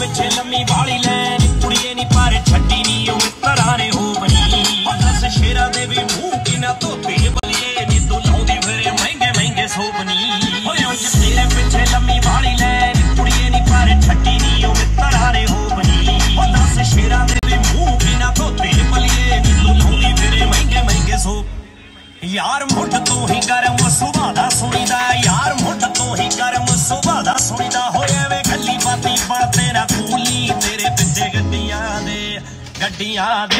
ਪਿੱਛੇ ਲੰਮੀ ਵਾਲੀ ਲੈਣ ਕੁੜੀਏ ਨਹੀਂ ਪਰ ਛੱਡੀ ਨਹੀਂ ਉਹ ਤਰਾਂ ਨੇ ਹੋ ਬਣੀ ਦਸ ਸ਼ੇਰਾ ਦੇ ਵੀ ਮੂੰਹ ਕਿਨਾ ਧੋਤੇ ਬਲੀਏ ਨੀ ਤੂੰ ਲਾਉਂਦੀ ਫਿਰੇ ਮਹਿੰਗੇ ਮਹਿੰਗੇ ਸੋਪਨੀ ਓਏ ਉਂਝ ਤੇਰੇ ਪਿੱਛੇ ਲੰਮੀ ਵਾਲੀ ਲੈਣ ਕੁੜੀਏ ਨਹੀਂ ਪਰ ਛੱਡੀ ਨਹੀਂ ਉਹ ਤਰਾਂ ਨੇ ਹੋ ਬਣੀ ਦਸ ਸ਼ੇਰਾ ਦੇ ਵੀ ਮੂੰਹ ਕਿਨਾ ਧੋਤੇ ਬਲੀਏ ਨੀ ਤੂੰ ਲਾਉਂਦੀ ਫਿਰੇ ਮਹਿੰਗੇ ਮਹਿੰਗੇ ਸੋਪ ਯਾਰ ਮੁੱਠ ਤੋਂ ਹੀ ਗੱਡੀਆਂ ਦੇ